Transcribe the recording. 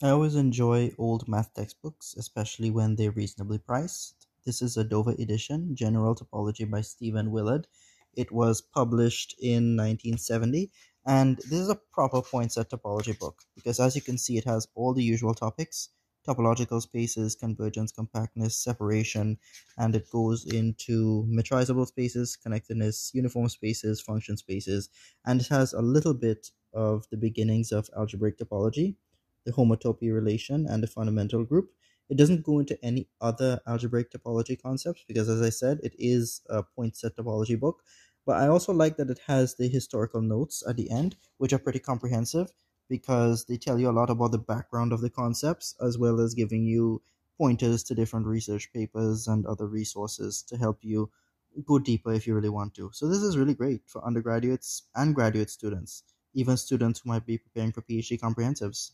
I always enjoy old math textbooks, especially when they're reasonably priced. This is a Dover edition, General Topology by Stephen Willard. It was published in 1970, and this is a proper point set topology book because, as you can see, it has all the usual topics topological spaces, convergence, compactness, separation, and it goes into metrizable spaces, connectedness, uniform spaces, function spaces, and it has a little bit of the beginnings of algebraic topology the homotopy relation, and the fundamental group. It doesn't go into any other algebraic topology concepts because, as I said, it is a point set topology book. But I also like that it has the historical notes at the end, which are pretty comprehensive because they tell you a lot about the background of the concepts as well as giving you pointers to different research papers and other resources to help you go deeper if you really want to. So, this is really great for undergraduates and graduate students, even students who might be preparing for PhD comprehensives.